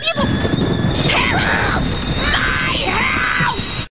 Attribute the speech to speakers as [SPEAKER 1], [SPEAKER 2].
[SPEAKER 1] 别跑